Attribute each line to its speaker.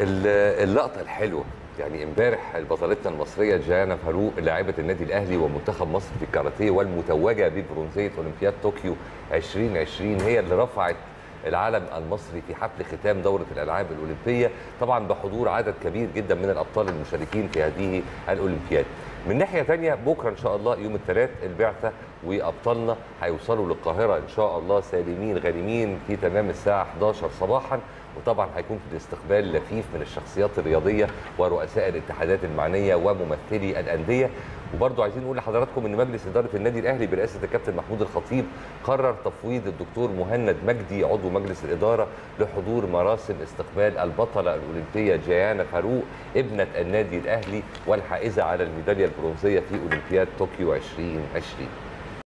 Speaker 1: ال- اللقطة الحلوة يعني امبارح بطلتنا المصرية جانا فاروق لاعبة النادي الأهلي ومنتخب مصر في الكاراتيه والمتوجه ببرونزية أولمبياد طوكيو 2020 هي اللي رفعت العلم المصري في حفل ختام دورة الألعاب الأولمبية طبعا بحضور عدد كبير جدا من الأبطال المشاركين في هذه الأولمبياد. من ناحية ثانية بكرة إن شاء الله يوم الثلاث البعثة وأبطالنا هيوصلوا للقاهرة إن شاء الله سالمين غانمين في تمام الساعة 11 صباحا. وطبعا هيكون في الاستقبال لفيف من الشخصيات الرياضية ورؤساء الاتحادات المعنية وممثلي الأندية. وبرضه عايزين نقول لحضراتكم إن مجلس إدارة النادي الأهلي برئاسة الكابتن محمود الخطيب قرر تفويض الدكتور مهند مجدي عضو مجلس الإدارة لحضور مراسم استقبال البطلة الأولمبية جيانا فاروق ابنة النادي الأهلي والحائزة على الميدالية البرونزية في أولمبياد طوكيو 2020